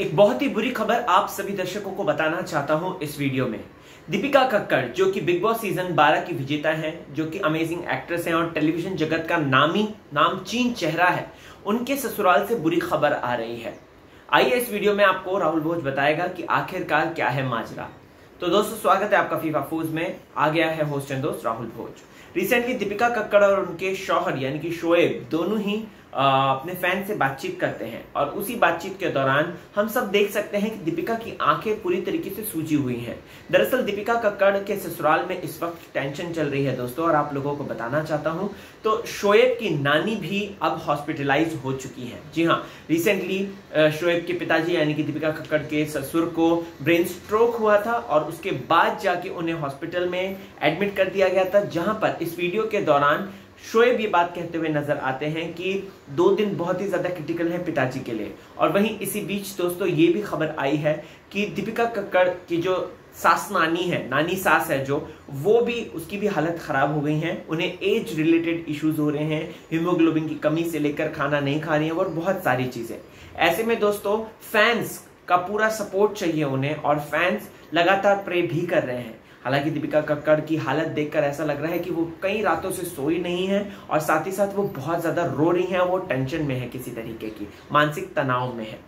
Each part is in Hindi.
एक बहुत ही बुरी खबर आप सभी दर्शकों को बताना चाहता हूँ इस वीडियो में। दीपिका कक्कड़ जो कि बिग बॉस सीज़न 12 की विजेता हैं, जो कि अमेजिंग एक्ट्रेस हैं और टेलीविज़न जगत का नामी, नामचीन चेहरा है, उनके ससुराल से बुरी खबर आ रही है। आइए इस वीडियो में आपको राहुल भोज बताएगा कि आखिरकार क्या है माजरा। तो दोस्तों, स्वागत है आपका फीफा फूज में। आ गया है होस्ट एंड दोस्त राहुल भोज। रिसेंटली दीपिका कक्कड़ और उनके शौहर, यानी कि शोएब, दोनों ही अपने फ़ैन से बातचीत करते हैं। और उसी बातचीत के दौरान हम सब देख सकते हैं कि दीपिका की आँखें पूरी तरीके से सूजी हुई हैं। दरअसल दीपिका कक्कड़ के ससुराल में इस वक्त टेंशन चल रही है दोस्तों, और आप लोगों को बताना चाहता हूँ तो शोएब की नानी भी अब हॉस्पिटलाइज हो चुकी है। जी हाँ रिसेंटली शोएब के पिताजी यानी कि दीपिका कक्कड़ के ससुर को ब्रेन स्ट्रोक हुआ था, और उसके बाद जाके उन्हें हॉस्पिटल में एडमिट कर दिया गया था, जहाँ पर इस वीडियो के दौरान शोएब ये बात कहते हुए नज़र आते हैं कि दो दिन बहुत ही ज़्यादा क्रिटिकल है पिताजी के लिए। और वहीं इसी बीच दोस्तों, ये भी खबर आई है कि दीपिका कक्कड़ की जो सास नानी है, नानी सास है जो, वो भी, उसकी भी हालत खराब हो गई है। उन्हें एज रिलेटेड इश्यूज़ हो रहे हैं हीमोग्लोबिन की कमी से लेकर खाना नहीं खा रही है और बहुत सारी चीज़ें। ऐसे में दोस्तों फैंस का पूरा सपोर्ट चाहिए उन्हें और फैंस लगातार प्रे भी कर रहे हैं। हालाँकि दीपिका कक्कड़ की हालत देखकर ऐसा लग रहा है कि वो कई रातों से सोई नहीं है और साथ ही साथ वो बहुत ज़्यादा रो रही है, वो टेंशन में है किसी तरीके की, मानसिक तनाव में है।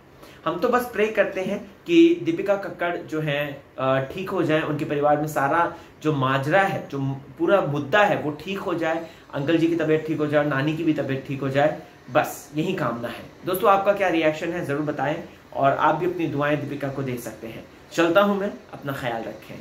हम तो बस प्रे करते हैं कि दीपिका कक्कड़ जो है ठीक हो जाए, उनके परिवार में सारा जो माजरा है, जो पूरा मुद्दा है, वो ठीक हो जाए, अंकल जी की तबीयत ठीक हो जाए नानी की भी तबीयत ठीक हो जाए, बस यही कामना है। दोस्तों, आपका क्या रिएक्शन है, ज़रूर बताएँ और आप भी अपनी दुआएँ दीपिका को दे सकते हैं। चलता हूँ मैं, अपना ख्याल रखें।